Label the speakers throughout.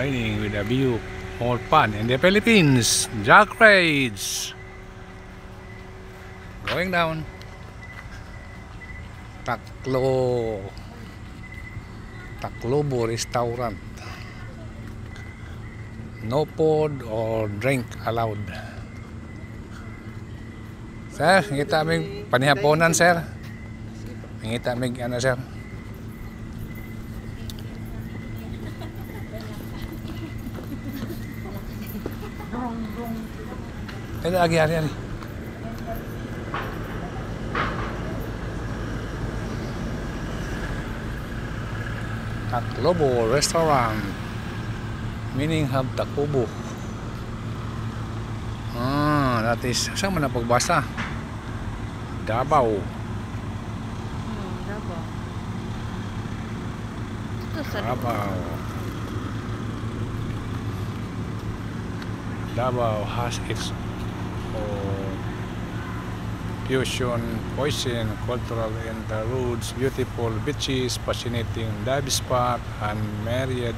Speaker 1: dining with a view more fun in the Philippines. Jack Raids. Going down. Taklo. Taklobo Restaurant. No food or drink allowed. Sir, ngita mig panihaponan, sir. Ngita mig ano, sir. Kaya lagi hari ani. Taklobo Restaurant. Meaning have takubo. Ah, that is, saan man na pagbasa? Davao.
Speaker 2: Hmm, Davao. Ito sa
Speaker 1: Davao. Davao has its fusion, poison, cultural and the beautiful beaches, fascinating dive spot, and myriad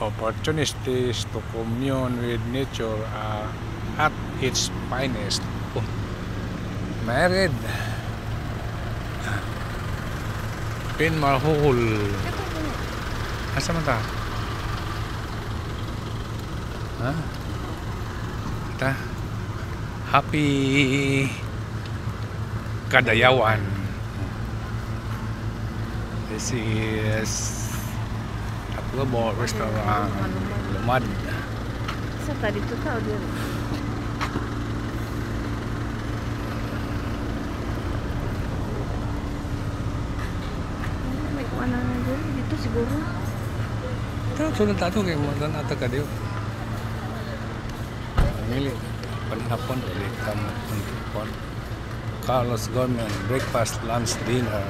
Speaker 1: opportunities to commune with nature uh, at its finest. Oh, married. Pin Marhul. Asa man ta? Ha? Ta? Happy Kadayawan. This is Taklobol Restaurant Lumad.
Speaker 2: Sa tadi tu tau dia. May kuanan na dito siguro.
Speaker 1: Ito, sunod tayo kay Kumantan at opening dari the untuk Carlos Gomez breakfast, lunch, dinner,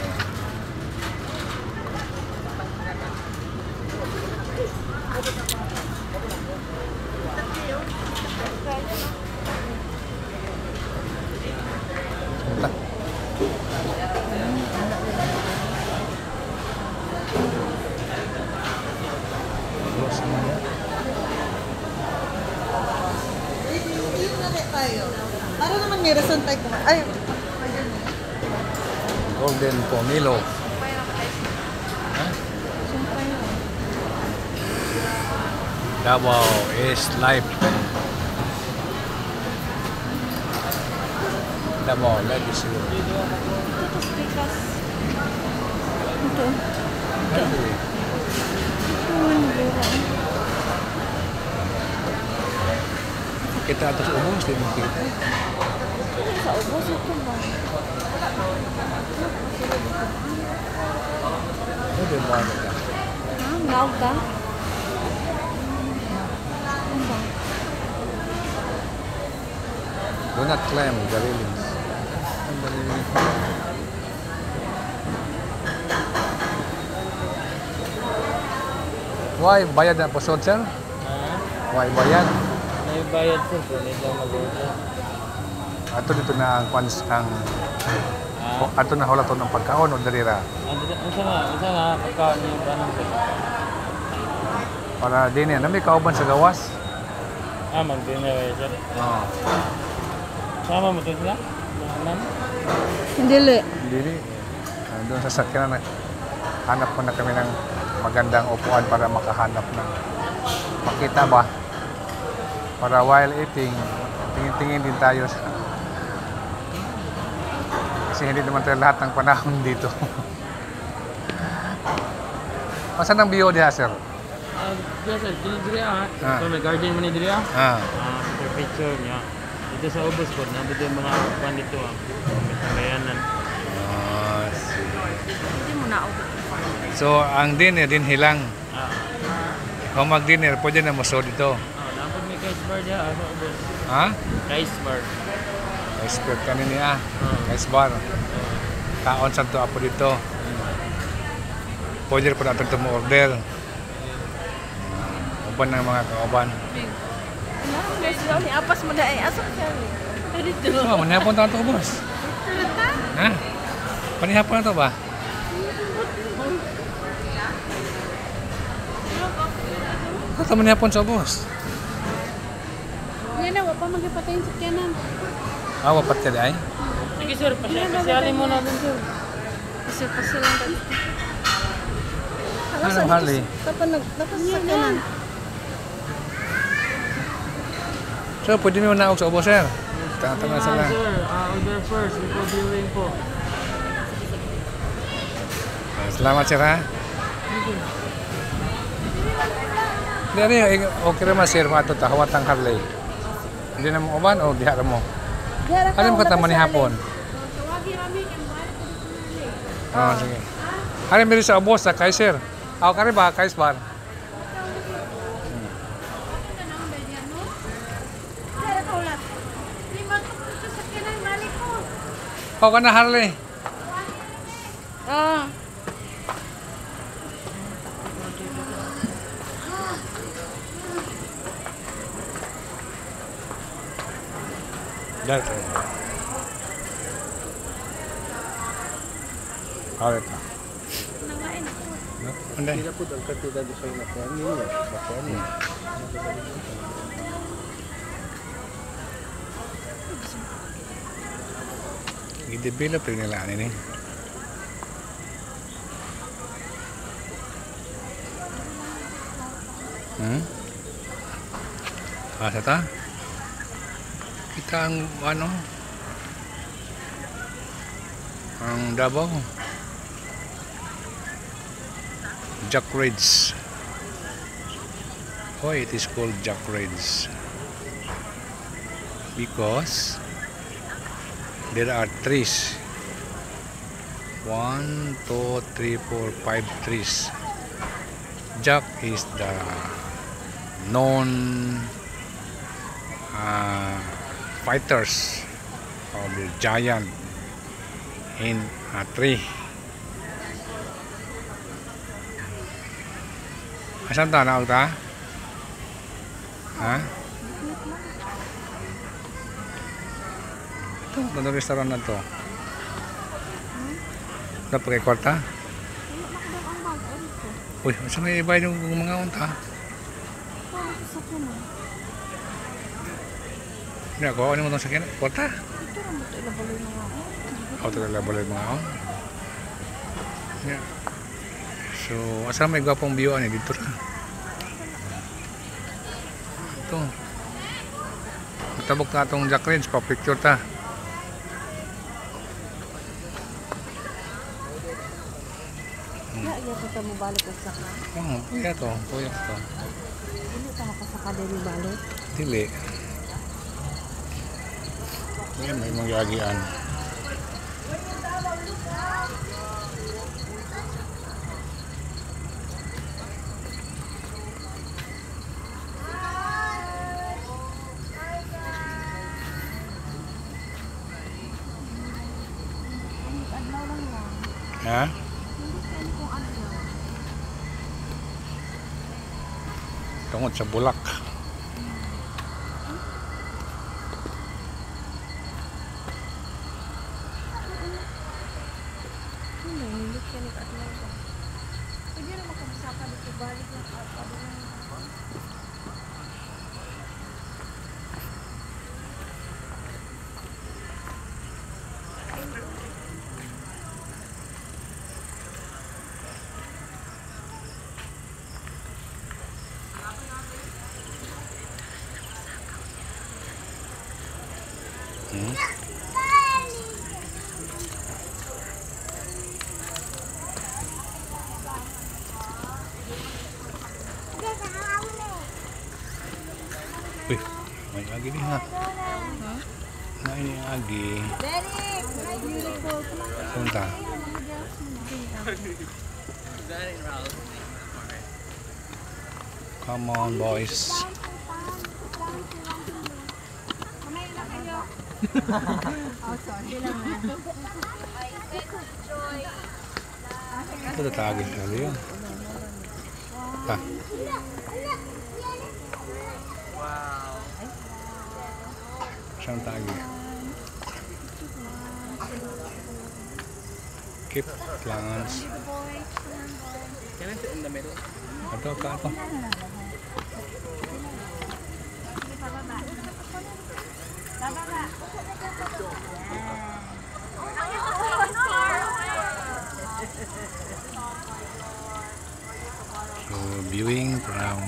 Speaker 1: Davao is life. Davao,
Speaker 2: let me see. Ito.
Speaker 1: Kita atas umum sedikit. kita.
Speaker 2: Sa umum, ito ba?
Speaker 1: Ano
Speaker 2: din ba? Ang gaw?
Speaker 1: Do not climb the railings. Ang railings. Why bayad na po sir? Why bayad?
Speaker 3: May bayad po po nila mag-order.
Speaker 1: Ato dito na ang kwans ang
Speaker 3: Ah,
Speaker 1: ato na hulaton ng pagkaon o darira
Speaker 3: ano sa nga, isa nga pagkaon niyo ba nang
Speaker 1: para din yan. Nami kauban sa gawas.
Speaker 3: Ah, mag-dinner kayo sir.
Speaker 1: Oh.
Speaker 3: Sama mo din sila?
Speaker 2: Hindi li.
Speaker 1: Dili. Uh, doon sa sakyan na hanap ko na kami ng magandang upuan para makahanap ng makita ba para while eating tingin-tingin din tayo sa kasi hindi naman tayo lahat ng panahon dito Masan ang bio diha sir?
Speaker 3: Ah, yes sir, dili diri ah.
Speaker 1: Ah.
Speaker 3: Ito may garden mo ni diri ah.
Speaker 1: Ah,
Speaker 3: Ah, for picture niya. Dito sa ubos po, nabot yung mga pan dito ah. May tanggayanan.
Speaker 1: ah.
Speaker 2: Hindi mo na.
Speaker 1: So ang dinner din hilang.
Speaker 3: Ah,
Speaker 1: Kung mag-dinner, pwede na maso dito.
Speaker 3: ah, dapat may rice bar diya ah, sa ubos.
Speaker 1: Ha?
Speaker 3: Rice bar.
Speaker 1: Expert ka niya.
Speaker 3: Ah.
Speaker 1: Nice bar. Kaon sa to apo dito. Pwede po natin ito mo-order. Uban ng mga kauban.
Speaker 2: Ano?
Speaker 1: apa sebenarnya asap
Speaker 2: kali?
Speaker 1: Tadi. Oh, menelpon bos. Nah, penelpon atau apa? Kok temennya
Speaker 2: pun bos? Ini ada apa sekianan?
Speaker 1: Ah,
Speaker 3: apa deh. Lagi suruh pasir pasal
Speaker 2: lima nonton Pasir pasir
Speaker 1: pasal Kalau
Speaker 4: Halo, Tapi nak, Kapan sekianan?
Speaker 1: So, pwede nyo na ako sa ubo, sir.
Speaker 3: Tatanga
Speaker 1: sila.
Speaker 3: Sir. Uh, order first. Ikaw billing po.
Speaker 1: Salamat, sir, ha? Thank you. Eh, okay sir, mga Harley. Hindi oh, na mo uban o dihara mo? Alam ka tama ni hapon? Ah, sige. Hari miri sa ubos oh, sa ah, Kaiser. Ako kare ba,
Speaker 2: Kaisbar?
Speaker 1: Ako ka na, Harley.
Speaker 2: Ah.
Speaker 1: Dito. Kawit
Speaker 2: na. Hindi.
Speaker 1: Hindi
Speaker 3: na po, dagkat nila sa inyo.
Speaker 1: I-develop rin nila ano ni. Hmm? Asa ta? Kita ang ano? Ang Davao. Jack Raids. Why it is called Jack Raids? Because there are trees. One, two, three, four, five trees. Jack is the known uh, fighters of the giant in a tree. Asan ta naog ta? Ha? Ito, ano restaurant na to? Dapat kay kwarta? Uy, saan may iba yung mga unta? Hindi ako, ano mo itong sakyan? Kwarta? Ako ito labaloy mga ako. Yeah. So, asa may gwapong view ani dito ra. Ito. Matabok na itong Jack Range, pa-picture ta.
Speaker 4: Ya kita mo balik sa ka.
Speaker 1: Oh, kuya to, kuya to.
Speaker 4: Dili ta makasaka dili balik.
Speaker 1: Dili. Yan, may mga agian. Ha? Tungod sa bulak.
Speaker 2: Ano, hindi ka nag-atlaw ba? Pwede na makabasaka dito, balik na ka. Pwede na
Speaker 1: Hmm? Uy, may agi din ha. May agi. Punta. Come on, boys. Ito tatagin kali yun. Ta. Saan tagi? Keep plants.
Speaker 3: Can I sit in the middle?
Speaker 1: Ito ka ito. Viewing from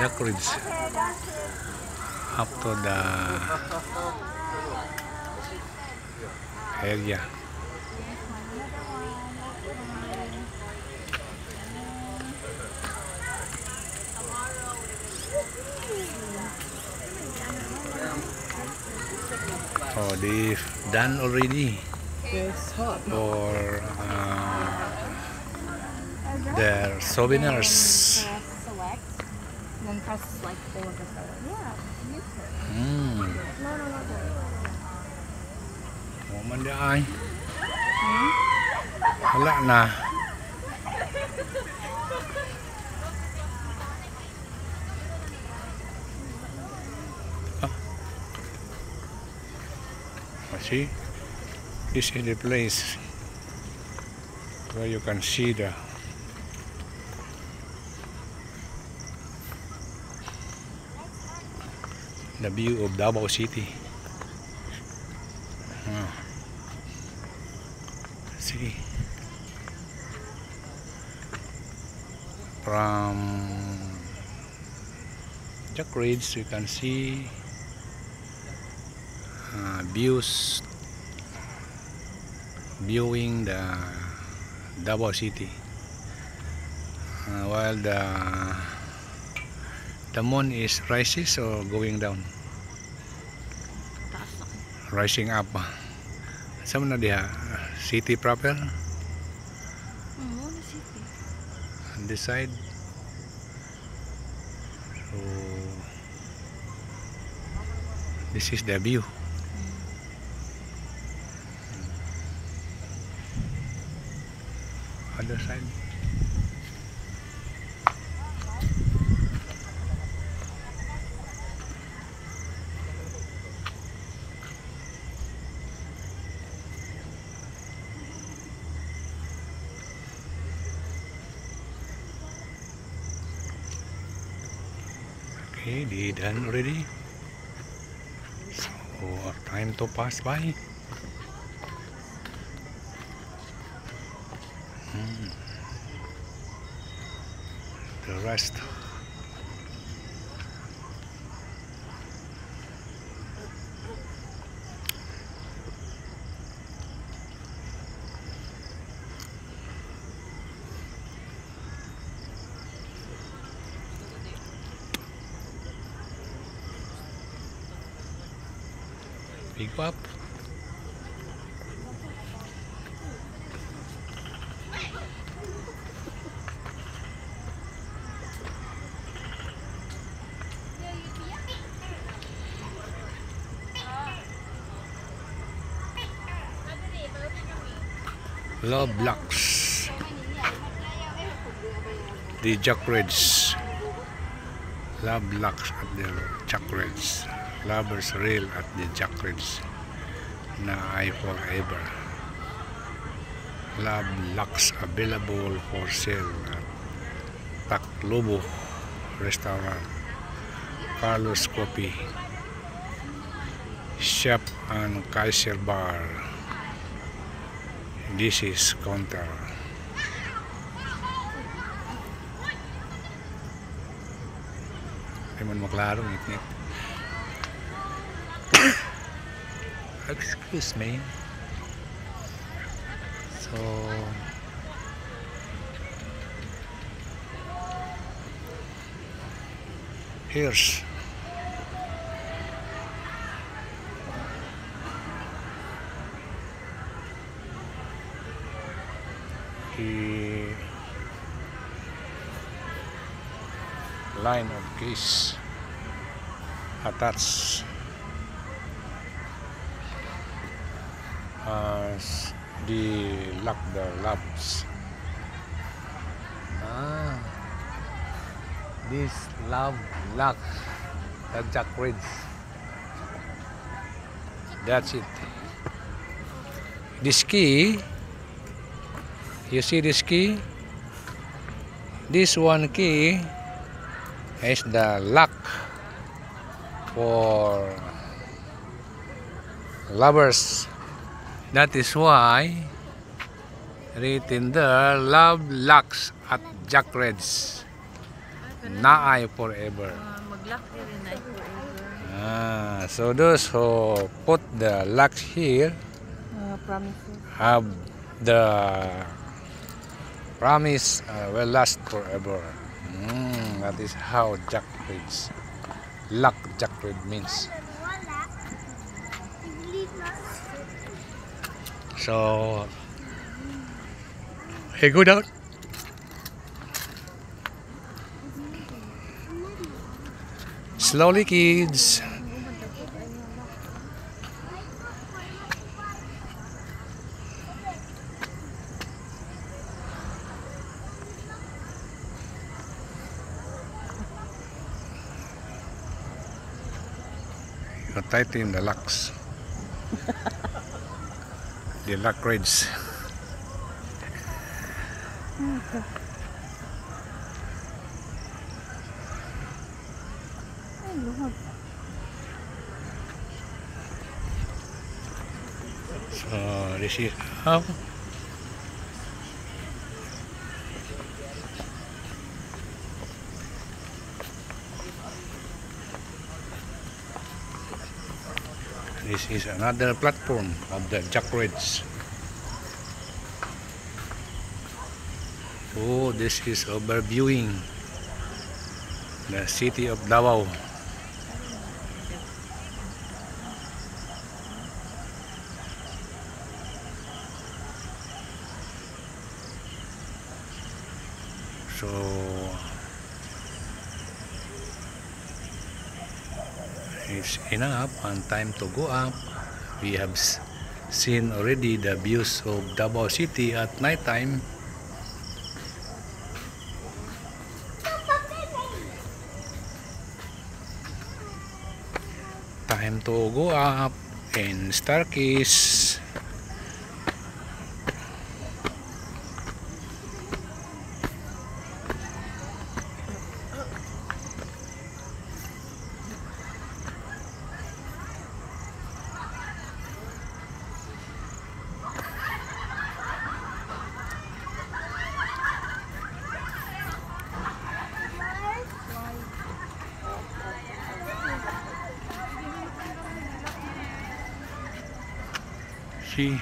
Speaker 1: Duck Ridge up to the area. Oh, they've done already
Speaker 4: hot.
Speaker 1: for uh, their souvenirs.
Speaker 2: Select. And then press like they want to select. Yeah. use it.
Speaker 1: Mm.
Speaker 2: No, no, no, no.
Speaker 1: Mo man di ay. Wala na. Ah. Ah, See? This is the place where you can see the the view of Davao City. Ah. See from Jack Ridge you can see uh, views viewing the Davao City uh, while the the moon is rises or going down
Speaker 2: na.
Speaker 1: rising up Saan mo na diha? City proper?
Speaker 2: Hmm, ano city?
Speaker 1: on this side so this is the view other side Okay, they done already. So, time to pass by. Pick up. Love Lux. The Jackreds. Love Lux at the Jackreds. Lovers Rail at the Jackreds. Na I forever. Love Lux available for sale at Taclobo Restaurant. Carlos Coffee. Chef and Kaiser Bar. This is counter. Ay man maklaro ngit-ngit. Excuse me. So here's the line of keys attached the lock the labs ah this love lock the jack reads that's it. This key you see this key? This one key is the lock for lovers. That is why written there, love locks at Jack Reds. Naay forever.
Speaker 2: Ah,
Speaker 1: so those who put the locks here have the promise uh, will last forever. Mm, that is how Jack reads. Luck Jack read means. So, hey, go down. Slowly, kids. You tighten the locks the
Speaker 4: Luck Ridge.
Speaker 1: So this is how This is another platform of the Jackrads. Oh, this is overviewing the city of Davao. And time to go up. We have seen already the views of Davao City at night time. Time to go up and staircase. See.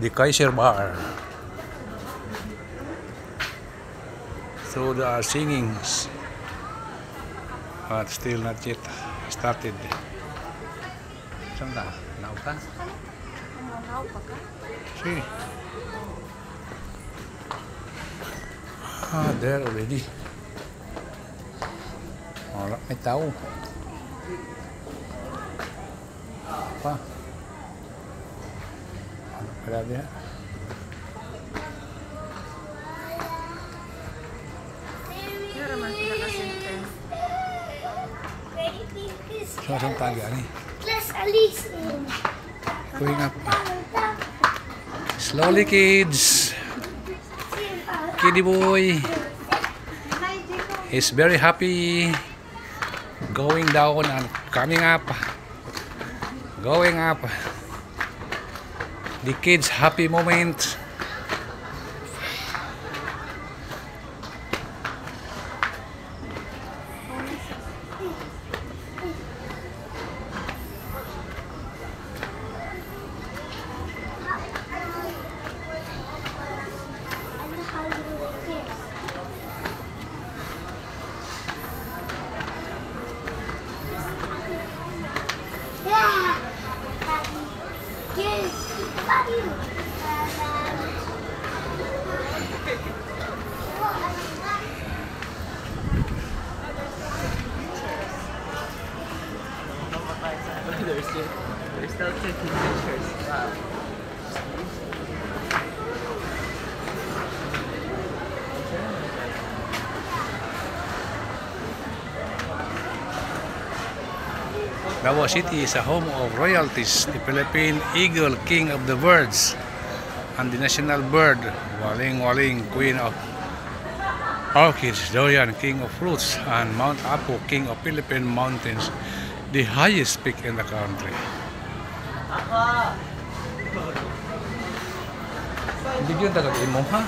Speaker 1: The Kaiser Bar. So there are singings, but still not yet started. Saan ka? Naw ka?
Speaker 2: Umunaw
Speaker 1: Ah, there already. Wala, may tao. Pa. Ano
Speaker 2: kasi sentence.
Speaker 1: Saan saan tayo ani?
Speaker 5: Let's Alice.
Speaker 1: Going up. Slowly, kids. Kiddie boy. He's very happy. Going down and coming up. Going up. The kids' happy moment. Davao City is a home of royalties, the Philippine eagle, king of the birds. and the national bird, Waling Waling, queen of orchids, Dorian, king of fruits, and Mount Apo, king of Philippine mountains, the highest peak in the country. Hindi yun talaga imo, ha?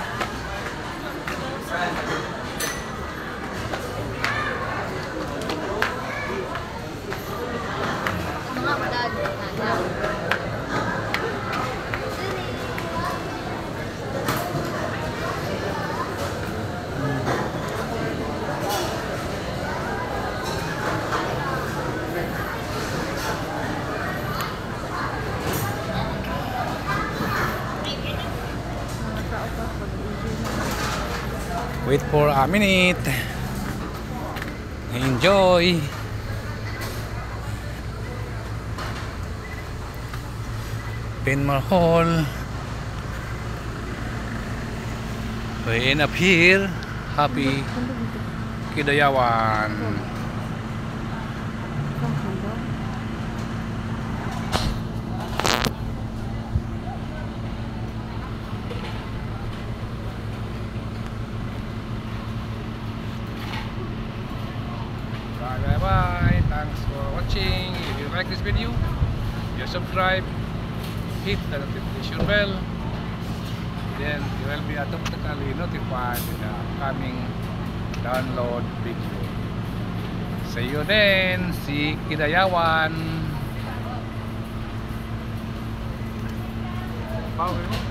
Speaker 1: Wait for a minute. Enjoy. Penmar Hall. We end up here. Happy Kidayawan. Like this video, you subscribe, hit the notification bell. Then you will be automatically notified with the upcoming download video. See you then. Si Kidayawan. Power.